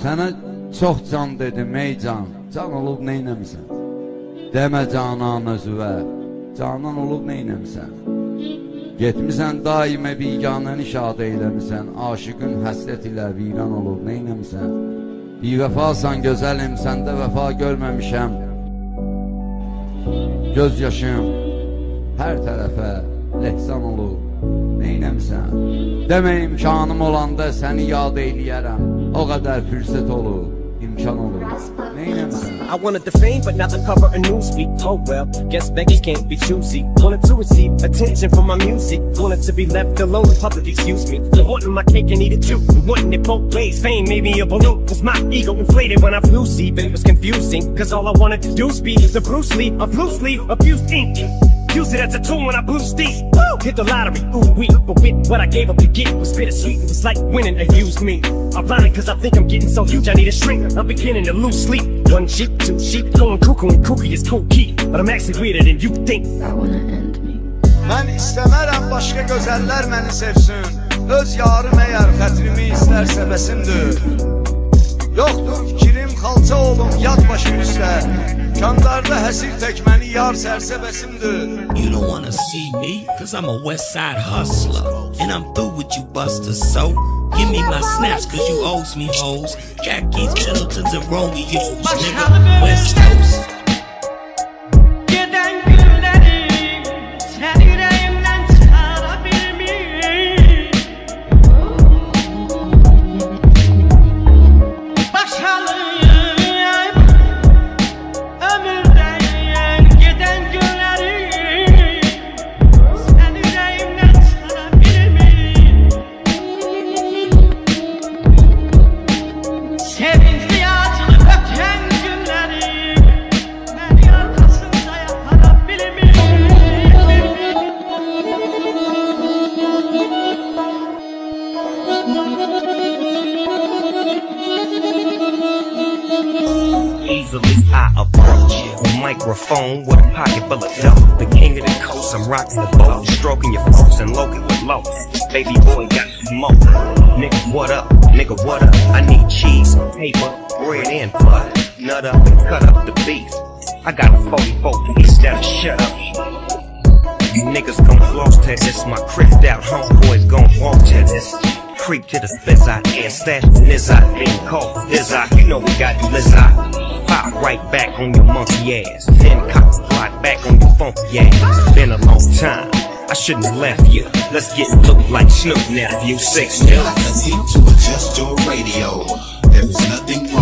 Sənə çox can dedim ey can. Can olub neynəmsən Demə canan özüvə Canan olub neynəmsən Getmisən daimə biganəni şad eyləmisən? Aşıqın həsrət ilə viran olub neynəmsən Bir vəfasan gözəlim səndə vəfa görməmişəm. Göz yaşım hər tərəfə lehsan olub neynəmsən? Demə imkanım olanda səni yad eyləyərəm. O qədər fürsət olur? I wanted the fame, but not the cover of Newsweek. Oh well, guess beggars can't be choosy. Wanted to receive attention from my music. Wanted to be left alone in public, excuse me. I wanted my cake and eat it too. Wanting it both ways. Fame made me a balloon. Cause my ego inflated when I flew see, but it was confusing. Cause all I wanted to do was be the Bruce Lee of loose leaf abused ink. Use it as a tool when I blew steam. Woo! Hit the lottery, ooh wee. But with what I gave up to get was bittersweet. It was like winning and used me. I'm blind cause I think I'm getting so huge I need a shrink. I'm beginning to lose sleep. One sheep, two sheep, going cuckoo and kooky is cool key. But I'm actually weirder than you think. I wanna end me. Mən istəmərəm başqa gözəllər məni sevsin Öz yarım əgər xətrimi istərsə bəsimdir Yoxdur fikrim xalça olum yad başı üstə Həsir yar You don't wanna see me, cause I'm a west side hustler. And I'm through with you busters, so give me my snaps, cause you owes me hoes. Jackies, Middletons, and Romeo's, nigga, West Coast. I approach microphone with a pocket full of dough. The king of the coast, I'm rocking the boat, stroking your folks and local with low. Baby boy got smoke. Nigga, what up? Nigga, what up? I need cheese, paper, bread, and butter. Nut up and cut up the beef. I got a 44 piece that'll shut up. You niggas come close to this, my cripped out homeboys gon' walk to this. Creep to the spits out and stash the nizz Being called this out, you know we got you lizard. Pop right back on your monkey ass. Then cops slide back on your funky ass. Been a long time. I shouldn't have left you. Let's get looked like Snoop nephew. Six nil. Need to adjust your radio. There is nothing wrong.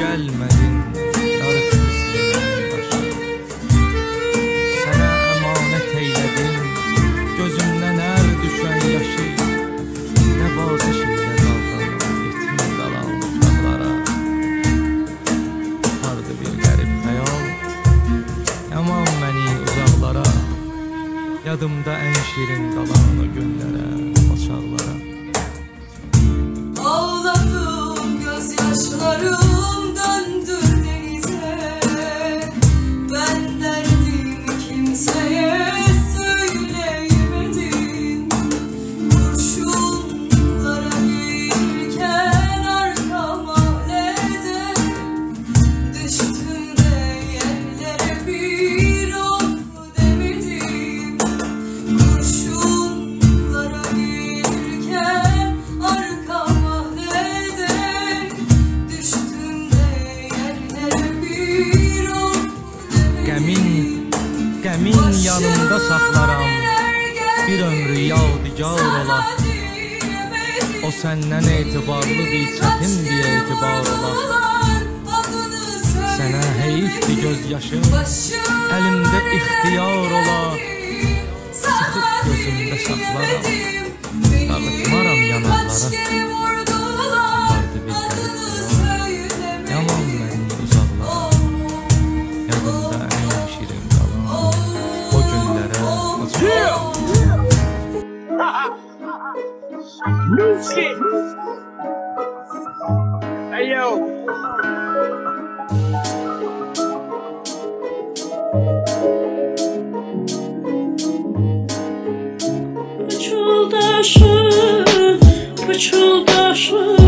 Gəlmədin Darıq qısmın başı Sənə əmanət eylədim Gözümdən hər düşən yaşı. Nəvaziş ilə davranım Yetim qalan uşaqlara Hardı bir qərib xəyal Yaman məni uzaqlara Yadımda ən şirin qalan o günlərə, o çağlara yanımda saxlaram Bir ömrü yadigar ola. O səndən etibarlı bir çətin bir etibar ola. Sənə heyifdir göz yaşım Əlimdə ixtiyar ola. Sıxıb gözümdə saxlaram Dağıtmaram yanaqlara New shit. Hey yo. Patrol Dasher, Patrol Dasher.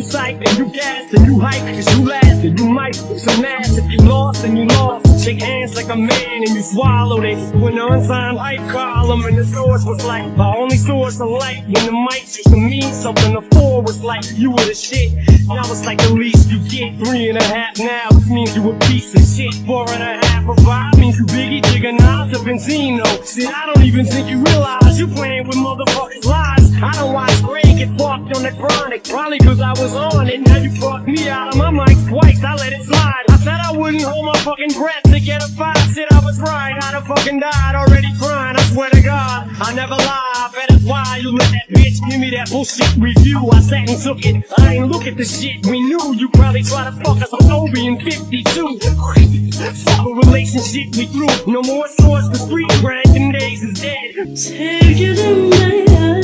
You sight, and you gas, and you hype, cause you last, and you might. Some ass if you lost, and you lost. Shake hands like a man, and you swallowed it. When the unsigned hype column, and the source was like my only source of light. When the mic used to mean something, the four was like you were the shit. Now it's like the least you get. Three and a half now, this means you a piece of shit. Four and a half of five means you biggie knives of Benzino. See, I don't even think you realize you playing with motherfuckers' lives. I don't watch Greg get fucked on the chronic. Probably cause I was on it. Now you fucked me out of my mic twice. I let it slide. I said I wouldn't hold my fucking breath to get a five. Said I was right. I'd have fucking died already crying. I swear to God, I never lie. I bet that's why you let that give me that bullshit review. I sat and took it. I ain't look at the shit. We knew you probably try to fuck us Obi in 52. Fuck a relationship we through. No more source for street grind. Them days is dead. Sevgilim deyə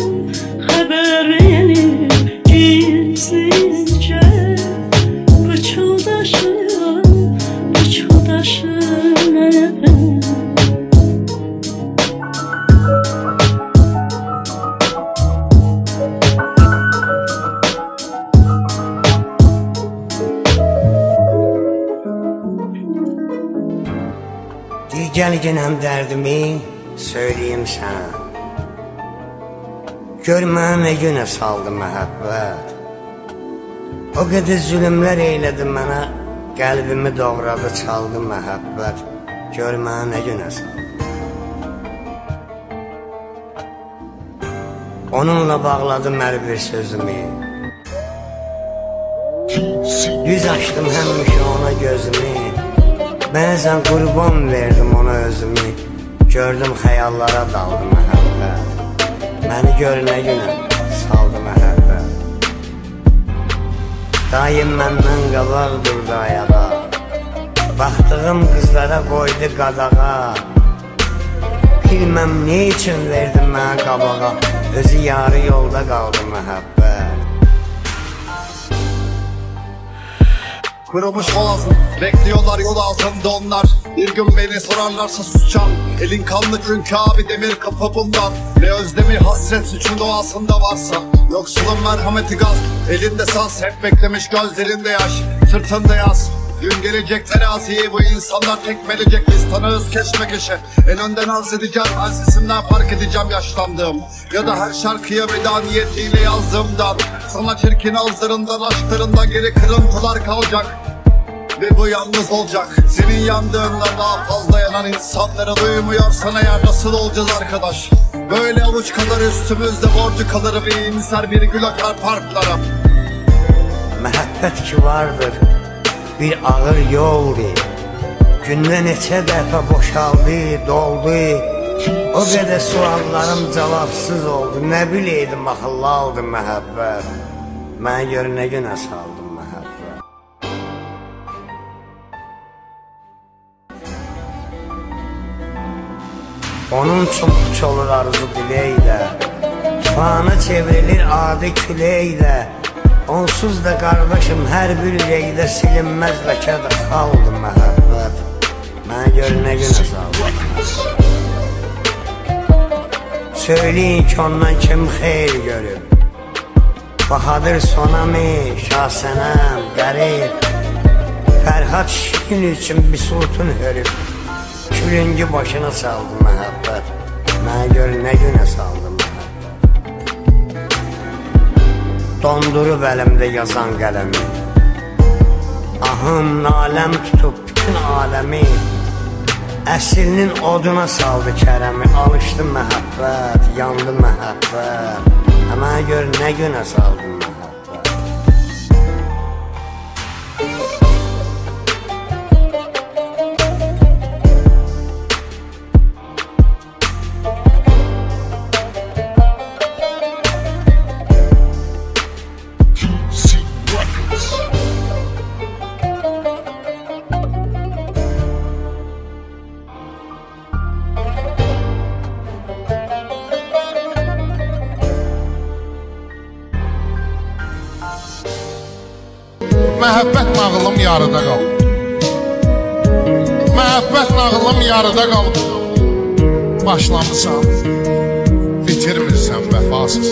xəbər verib gizlincə Genəm dərdimi söyləyim sənə Gör mənə nə günə saldı məhəbbət O qədər zülümlər eylədi mənə Qəlbimi doğradı, çaldı məhəbbət Gör mənə nə günə saldı. Onunla bağladım hər bir sözümü. Yüz açdım həmişə ona gözümü Bəzən qurban verdim ona özümü. Gördüm xəyallara daldı məhəbbət. Məni gör nə günə saldı məhəbbət. Dayım məndən qabaq durdu ayağa. Baxdığım qızlara qoydu qadağa. Bilməm ne üçün verdim mənə qabağa. Özü yarı yolda qaldı məhəbbət Kırılmış boğazım. Bekliyorlar yol altında onlar. Bir gün beni sorarlarsa susacağım. Elin kanlı çünkü abi demir kapı bundan. Ne özlemi hasret suçun doğasında varsa. Yoksulun merhameti gaz. Elinde saz hep beklemiş gözlerinde yaş. Sırtında yaz Gün gelecek teraziyi bu insanlar tekmelecek. Biz tanığız keşmekeşe En önden arz edeceğim Elsisinden fark edeceğim yaşlandığım Ya da her şarkıya veda niyetiyle yazdığımdan Sana çirkin ağızlarından aşklarından geri kırıntılar kalacak. Ve bu yalnız olacak. Senin yandığından daha fazla yanan insanları duymuyorsan eğer nasıl olacağız arkadaş? Böyle avuç kadar üstümüzde borcu kalır bir iyimser bir gül akar parklara. Məhəbbət ki vardır bir ağır yoldur Gündə neçə dəfə boşaldı, doldu. O qədər suallarım cavabsız oldu. Nə biləydim axıllı aldı məhəbbət. Mənə görə nə günə saldım məhəbbət. Onun üçün puç olur arzu diləklə Tufanı çevrilir adi küləklə Onsuz da qardaşım hər bir ürəkdə silinməz ləkədə xaldı məhəbbət. Mənə görə nə günə saldı Söyləyin ki ondan kim xeyr görüb? Bahadır Sonami, Şahsənəm, Qərib. Fərhad şirin üçün bir sultun hörüb. Külüngü başına saldı məhəbbət. Mənə görə nə günə saldı Dondurub əlimdə yazan qələmi Ahım naləm tutub bütün aləmi. Əslinin oduna saldı kərəmi. Alışdı məhəbbət, yandı məhəbbət. Mənə görə nə günə saldı yarıda qaldı. Məhəbbət nağılım yarıda qaldı. Başlamısan, bitirmirsən vəfasız.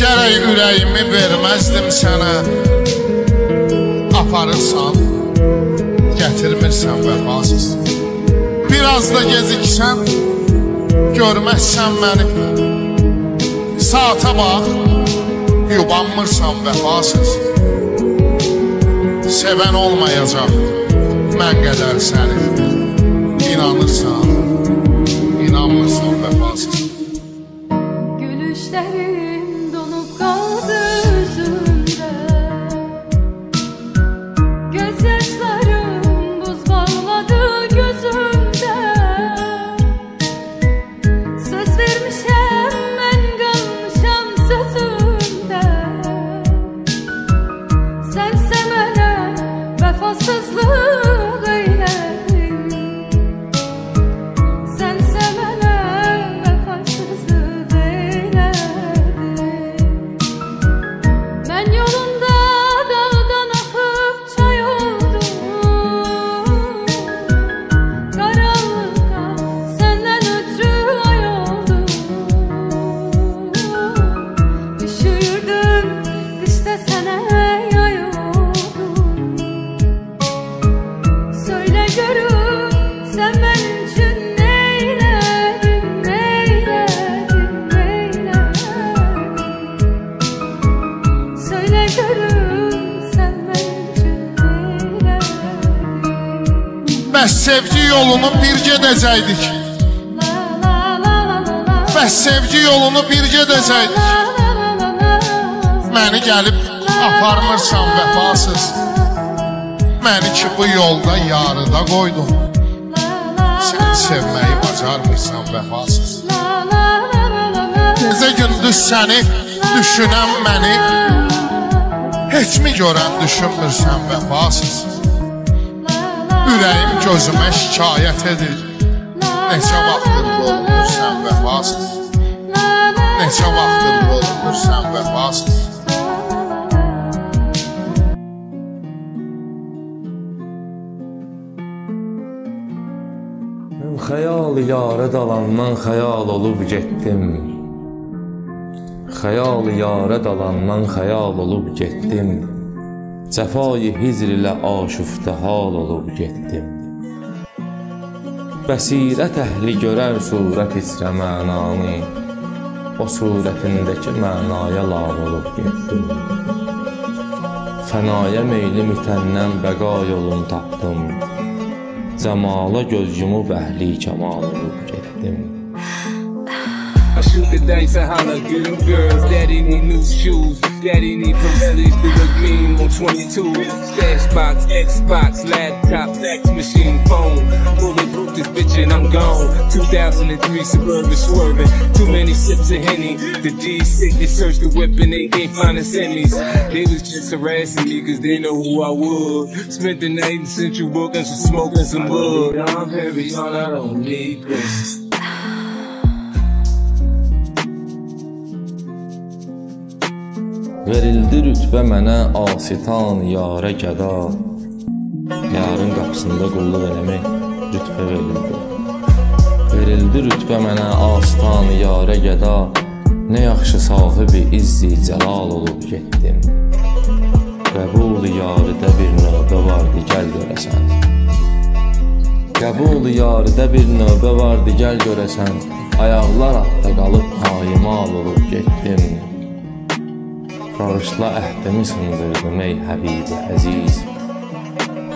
Gərək ürəyimi verməzdim sənə. Aparırsan, gətirmirsən vəfasız. Biraz da geciksən, görməzsən məni. Saata bax, yubanmırsan vəfasız. Sevən olmayacaq mən qədər səni. İnanırsan, gedəcəkdik Bəs sevgi yolunu bir gedəcəkdik Məni gəlib aparmırsan vəfasız. Məni ki bu yolda yarıda qoydun Sən sevməyi bacarmırsan vəfasız. Gecə gündüz səni düşünən məni Heç mi görən düşünmürsən vəfasız Ürəyim gözümə şikayət edir Neçə vaxtdır olmursan vəfasız Neçə vaxtdır olmursan vəfasız xəyal yarə dalandan xəyal olub getdim. Xəyal yarə dalandan xəyal olub getdim. Cəfayı hicr ilə aşufta hal olub getdim. Bəsirət əhli görər surət içrə mənanı. O surətindəki mənaya lal olub getdim. Fənaya meylim itəndən bəqa yolunu tapdım Cəmala göz yumub əhli kamal olub getdim The I holler, get them girls. Daddy need new shoes. Daddy need Pirellis to look mean on 22. Stash box, Xbox, laptop, fax machine, phone. Bulletproof this bitch and I'm gone. 2003 Suburban swerving. Too many sips of Henny. The D6, they searched the whip and they ain't finding semis. They was just harassing me cause they know who I was. Spent the night in Central Booking, some smoking some bud. I'm heavy, son, I don't need this. Verildi rütbə mənə asitan yarə gəda. Yarın qapısında qulluq eləmək rütbə verildi. Verildi rütbə mənə asitan yarə gəda. Nə yaxşı sahibi izzi cəlal olub getdim. Qəbul yarıda bir növbə vardı gəl görəsən. Qəbul yarıda bir növbə vardı gəl görəsən. Ayaqlar atda qalıb payimal olub getdim Bağışla əhdimi sındırdım ey Həbibi əziz.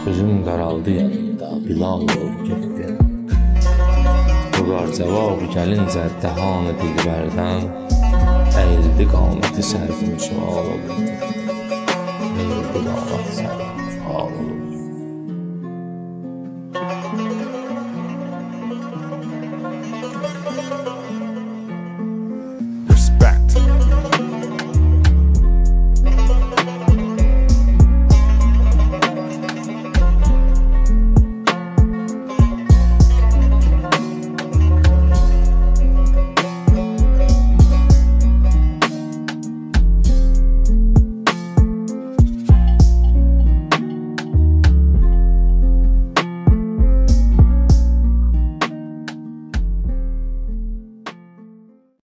Gözüm qaraldı yanında Bilal olub getdi. Bu qar cavabı gəlincə dəhanı dilbərdən Əyildi qaməti sərfim sual olub Əyildi qaməti sərfim sual olub